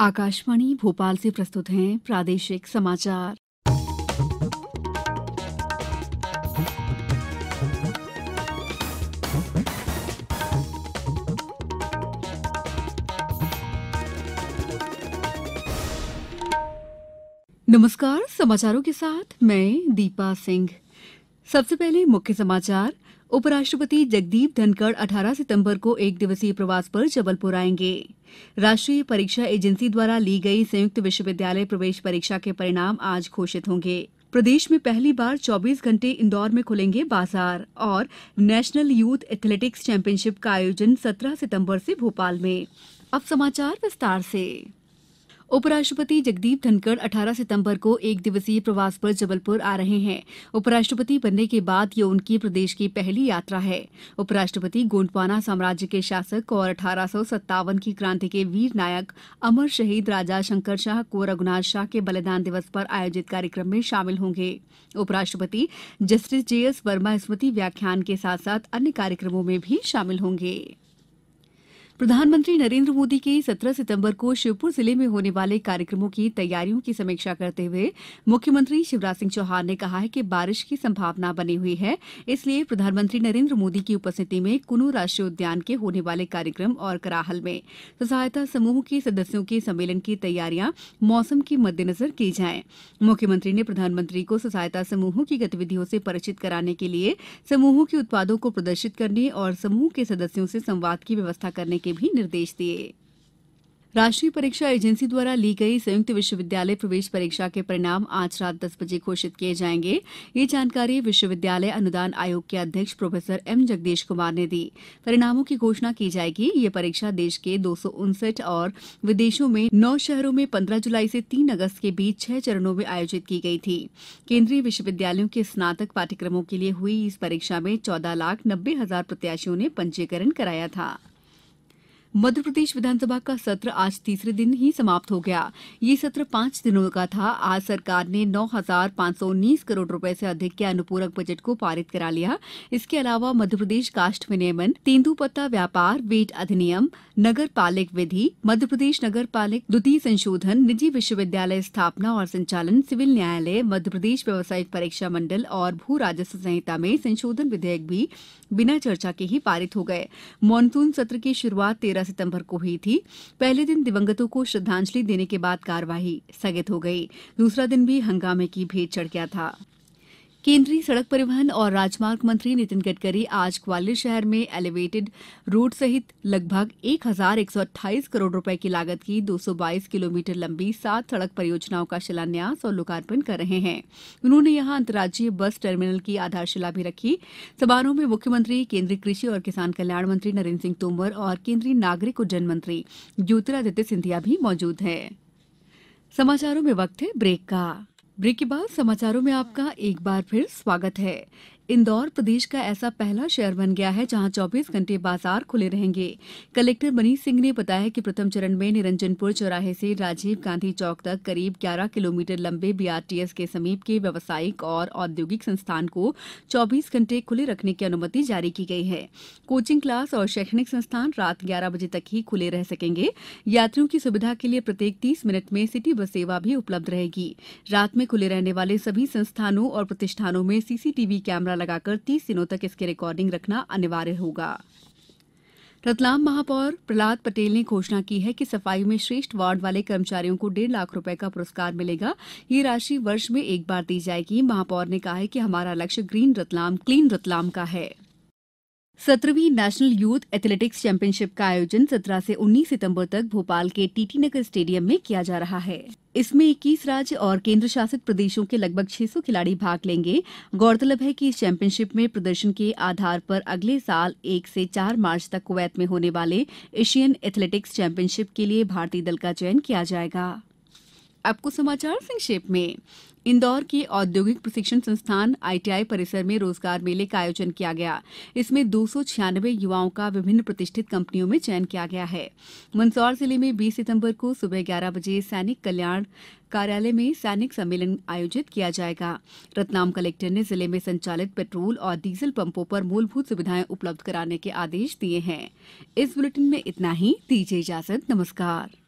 आकाशवाणी भोपाल से प्रस्तुत हैं प्रादेशिक समाचार। नमस्कार समाचारों के साथ मैं दीपा सिंह। सबसे पहले मुख्य समाचार। उपराष्ट्रपति जगदीप धनखड़ 18 सितंबर को एक दिवसीय प्रवास पर जबलपुर आएँगे। राष्ट्रीय परीक्षा एजेंसी द्वारा ली गई संयुक्त विश्वविद्यालय प्रवेश परीक्षा के परिणाम आज घोषित होंगे। प्रदेश में पहली बार 24 घंटे इंदौर में खुलेंगे बाज़ार और नेशनल यूथ एथलेटिक्स चैंपियनशिप का आयोजन 17 सितंबर से भोपाल में। अब समाचार विस्तार से। उपराष्ट्रपति जगदीप धनखड़ 18 सितंबर को एक दिवसीय प्रवास पर जबलपुर आ रहे हैं। उपराष्ट्रपति बनने के बाद ये उनकी प्रदेश की पहली यात्रा है। उपराष्ट्रपति गोंडवाना साम्राज्य के शासक और अठारह सौ सत्तावन की क्रांति के वीर नायक अमर शहीद राजा शंकर शाह को रघुनाथ शाह के बलिदान दिवस पर आयोजित कार्यक्रम में शामिल होंगे। उपराष्ट्रपति जस्टिस जेएस वर्मा स्मृति व्याख्यान के साथ साथ अन्य कार्यक्रमों में भी शामिल होंगे। प्रधानमंत्री नरेंद्र मोदी के 17 सितंबर को श्योपुर ज़िले में होने वाले कार्यक्रमों की तैयारियों की समीक्षा करते हुए मुख्यमंत्री शिवराज सिंह चौहान ने कहा है कि बारिश की संभावना बनी हुई है, इसलिए प्रधानमंत्री नरेंद्र मोदी की उपस्थिति में कुनू राष्ट्रीय उद्यान के होने वाले कार्यक्रम और कराहल में सहायता समूह के सदस्यों के सम्मेलन की तैयारियाँ मौसम के मद्देनजर की जाएँ। मुख्यमंत्री ने प्रधानमंत्री को सहायता समूहों की गतिविधियों से परिचित कराने के लिए समूहों के उत्पादों को प्रदर्शित करने और समूह के सदस्यों से संवाद की व्यवस्था करने के भी निर्देश दिए। राष्ट्रीय परीक्षा एजेंसी द्वारा ली गई संयुक्त विश्वविद्यालय प्रवेश परीक्षा के परिणाम आज रात दस बजे घोषित किए जाएँगे। ये जानकारी विश्वविद्यालय अनुदान आयोग के अध्यक्ष प्रोफेसर एम जगदीश कुमार ने दी। परिणामों की घोषणा की जाएगी। ये परीक्षा देश के दो सौ उनसठ और विदेशों में नौ शहरों में पंद्रह जुलाई से तीन अगस्त के बीच छह चरणों में आयोजित की गई थी। केंद्रीय विश्वविद्यालयों के स्नातक पाठ्यक्रमों के लिए हुई इस परीक्षा में चौदह लाख नब्बे हज़ार प्रत्याशियों ने पंजीकरण कराया था। मध्यप्रदेश विधानसभा का सत्र आज तीसरे दिन ही समाप्त हो गया। ये सत्र पाँच दिनों का था। आज सरकार ने नौ हज़ार पाँच सौ उन्नीस करोड़ रुपए से अधिक के अनुपूरक बजट को पारित करा लिया। इसके अलावा मध्यप्रदेश काष्ठ विनियमन तेंदुपत्ता व्यापार, वेट अधिनियम, नगर पालिक विधि मध्यप्रदेश नगर पालिक द्वितीय संशोधन, निजी विश्वविद्यालय स्थापना और संचालन, सिविल न्यायालय मध्यप्रदेश व्यावसायिक परीक्षा मंडल और भू राजस्व संहिता में संशोधन विधेयक भी बिना चर्चा के ही पारित हो गए। मानसून सत्र की शुरुआत तेरह सितंबर को हुई थी। पहले दिन दिवंगतों को श्रद्धांजलि देने के बाद कार्यवाही स्थगित हो गई। दूसरा दिन भी हंगामे की भेंट चढ़ गया था। केंद्रीय सड़क परिवहन और राजमार्ग मंत्री नितिन गडकरी आज ग्वालियर शहर में एलिवेटेड रोड सहित लगभग एक हज़ार एक सौ अट्ठाईस करोड़ रुपए की लागत की 222 किलोमीटर लंबी सात सड़क परियोजनाओं का शिलान्यास और लोकार्पण कर रहे हैं। उन्होंने यहाँ अंतर्राज्यीय बस टर्मिनल की आधारशिला भी रखी। समारोह में मुख्यमंत्री, केंद्रीय कृषि और किसान कल्याण मंत्री नरेंद्र सिंह तोमर और केंद्रीय नागरिक उड्डयन मंत्री ज्योतिरादित्य सिंधिया भी मौजूद हैं। समाचारों में वक्त है ब्रेक का। ब्रेक के बाद समाचारों में आपका एक बार फिर स्वागत है। इंदौर प्रदेश का ऐसा पहला शहर बन गया है जहाँ 24 घंटे बाज़ार खुले रहेंगे। कलेक्टर मनीष सिंह ने बताया कि प्रथम चरण में निरंजनपुर चौराहे से राजीव गांधी चौक तक करीब 11 किलोमीटर लंबे बीआरटीएस के समीप के व्यावसायिक और औद्योगिक संस्थान को 24 घंटे खुले रखने की अनुमति जारी की गई है। कोचिंग क्लास और शैक्षणिक संस्थान रात ग्यारह बजे तक ही खुले रह सकेंगे। यात्रियों की सुविधा के लिए प्रत्येक तीस मिनट में सिटी बस सेवा भी उपलब्ध रहेगी। रात में खुले रहने वाले सभी संस्थानों और प्रतिष्ठानों में सीसीटीवी कैमरा लगाकर 30 दिनों तक इसकी रिकॉर्डिंग रखना अनिवार्य होगा। रतलाम महापौर प्रहलाद पटेल ने घोषणा की है कि सफ़ाई में श्रेष्ठ वार्ड वाले कर्मचारियों को डेढ़ लाख रुपए का पुरस्कार मिलेगा। ये राशि वर्ष में एक बार दी जाएगी। महापौर ने कहा है कि हमारा लक्ष्य ग्रीन रतलाम, क्लीन रतलाम का है। सत्रहवीं नेशनल यूथ एथलेटिक्स चैंपियनशिप का आयोजन 17 से 19 सितंबर तक भोपाल के टीटी नगर स्टेडियम में किया जा रहा है। इसमें 21 राज्य और केंद्र शासित प्रदेशों के लगभग 600 खिलाड़ी भाग लेंगे। गौरतलब है कि इस चैंपियनशिप में प्रदर्शन के आधार पर अगले साल एक से चार मार्च तक कुवैत में होने वाले एशियन एथलेटिक्स चैंपियनशिप के लिए भारतीय दल का चयन किया जाएगा। कुछ समाचार संक्षेप में। इंदौर के औद्योगिक प्रशिक्षण संस्थान आईटीआई परिसर में रोज़गार मेले का आयोजन किया गया। इसमें दो सौ छियानवे युवाओं का विभिन्न प्रतिष्ठित कंपनियों में चयन किया गया है। मंदसौर ज़िले में 20 सितंबर को सुबह 11 बजे सैनिक कल्याण कार्यालय में सैनिक सम्मेलन आयोजित किया जाएगा। रतलाम कलेक्टर ने ज़िले में संचालित पेट्रोल और डीजल पंपों पर मूलभूत सुविधाएँ उपलब्ध कराने के आदेश दिए हैं। इस बुलेटिन में इतना ही। दीजिए इजाज़त नमस्कार।